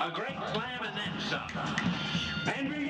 A great slam and then some.